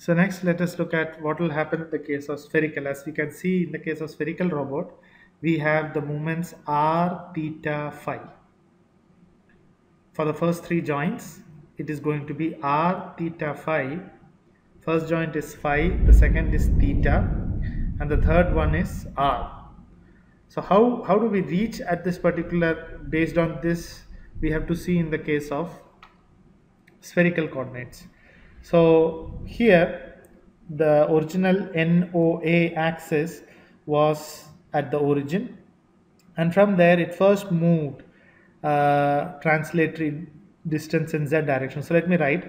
So next, let us look at what will happen in the case of spherical. As we can see in the case of spherical robot, we have the moments r, theta, phi. For the first three joints, it is going to be r, theta, phi. First joint is phi, the second is theta, and the third one is r. So how, how do we reach at this particular, based on this, we have to see in the case of spherical coordinates. So here the original NOA axis was at the origin and from there it first moved uh, translatory distance in z direction. So let me write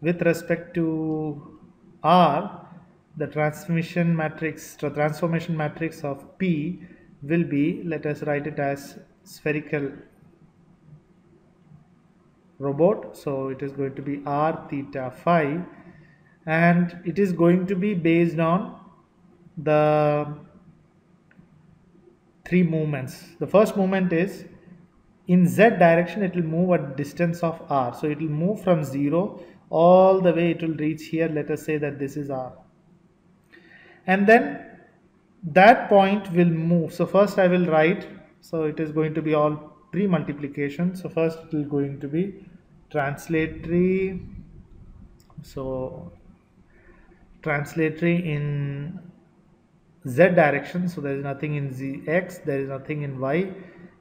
with respect to r the transmission matrix the transformation matrix of P will be let us write it as spherical robot. So it is going to be r theta phi. And it is going to be based on the three movements. The first movement is in z direction it will move at distance of r. So it will move from 0 all the way it will reach here. Let us say that this is r. And then that point will move. So first i will write so it is going to be all pre-multiplication so first it is going to be translatory so translatory in z direction so there is nothing in z x there is nothing in y.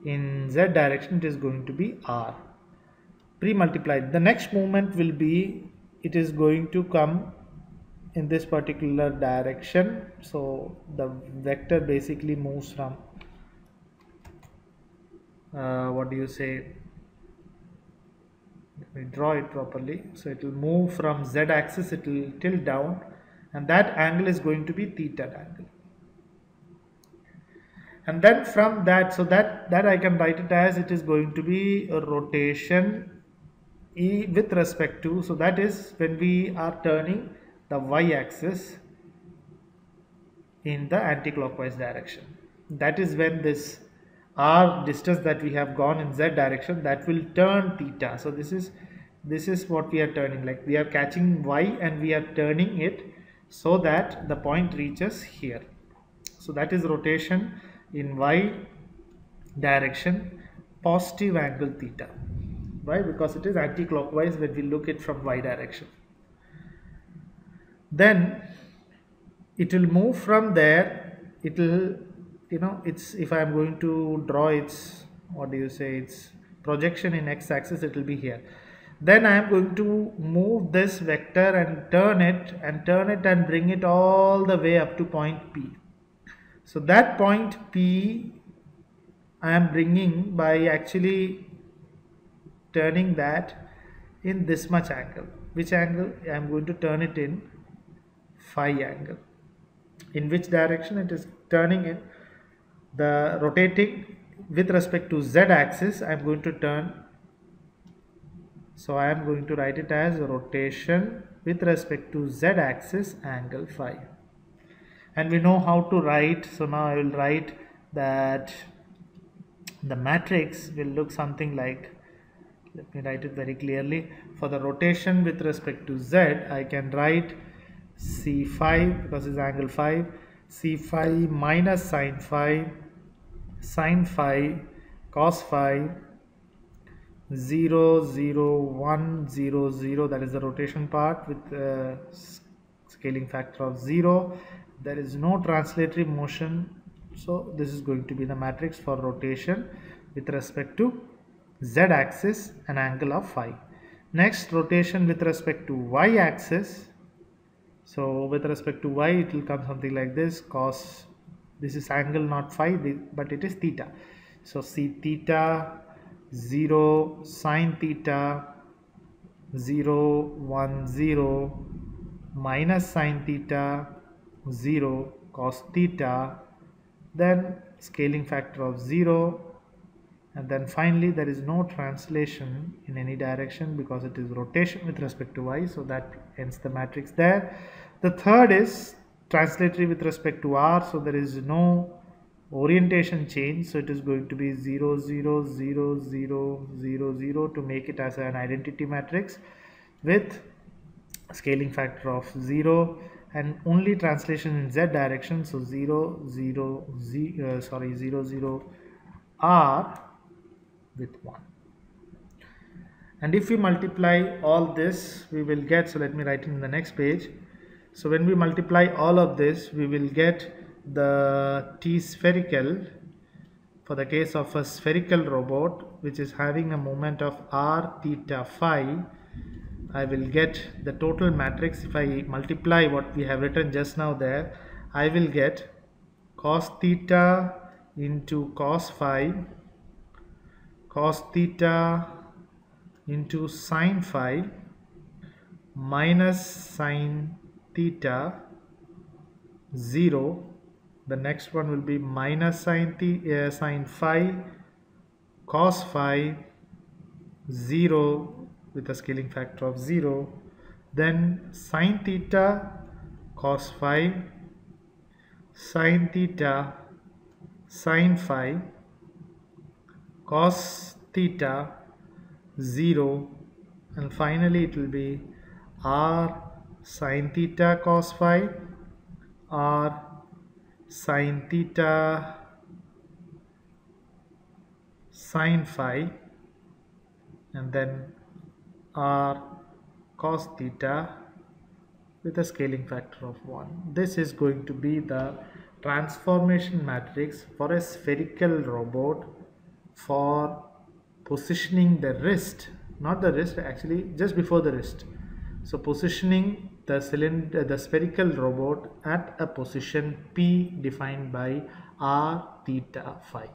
In z direction it is going to be r. Pre-multiplied the next movement will be it is going to come in this particular direction. So the vector basically moves from uh, what do you say let me draw it properly. So it will move from z axis it will tilt down and that angle is going to be theta angle. And then from that so that that I can write it as it is going to be a rotation e with respect to so that is when we are turning the y axis in the anti-clockwise direction. That is when this r distance that we have gone in z direction that will turn theta. So this is this is what we are turning like we are catching y and we are turning it so that the point reaches here. So that is rotation in y direction positive angle theta. Why? Because it is anti-clockwise when we look it from y direction. Then it will move from there it will you know it's if I am going to draw its what do you say its projection in x-axis it will be here. Then I am going to move this vector and turn it and turn it and bring it all the way up to point P. So that point P I am bringing by actually turning that in this much angle. Which angle? I am going to turn it in phi angle. In which direction it is turning in the rotating with respect to z axis I am going to turn so I am going to write it as rotation with respect to z axis angle phi. And we know how to write so now I will write that the matrix will look something like let me write it very clearly. For the rotation with respect to z I can write C phi because it's angle phi c phi minus sine phi sine phi cos phi 0 0 1 0 0 that is the rotation part with uh, scaling factor of 0 there is no translatory motion so this is going to be the matrix for rotation with respect to z axis an angle of phi. Next rotation with respect to y axis so with respect to y it will come something like this. Cos this is angle not phi but it is theta. So c theta 0 sine theta 0 1 0 minus sine theta 0 cos theta. Then scaling factor of 0 and then finally there is no translation in any direction because it is rotation with respect to y so that ends the matrix there. The third is translatory with respect to r so there is no orientation change so it is going to be 0 0 0 0 0 0 to make it as an identity matrix with scaling factor of 0 and only translation in z direction so 0 0 z uh, sorry 0 0 r with 1 and if we multiply all this we will get so let me write in the next page. So when we multiply all of this we will get the t spherical for the case of a spherical robot which is having a moment of r theta phi. I will get the total matrix. If I multiply what we have written just now there I will get cos theta into cos phi cos theta into sine phi minus sine theta 0 the next one will be minus sine, theta, uh, sine phi cos phi 0 with a scaling factor of 0 then sine theta cos phi sine theta sine phi cos theta 0 and finally it will be r sine theta cos phi r sine theta sine phi and then r cos theta with a scaling factor of 1. This is going to be the transformation matrix for a spherical robot for positioning the wrist, not the wrist actually just before the wrist. So positioning the cylinder, the spherical robot at a position P defined by r theta phi.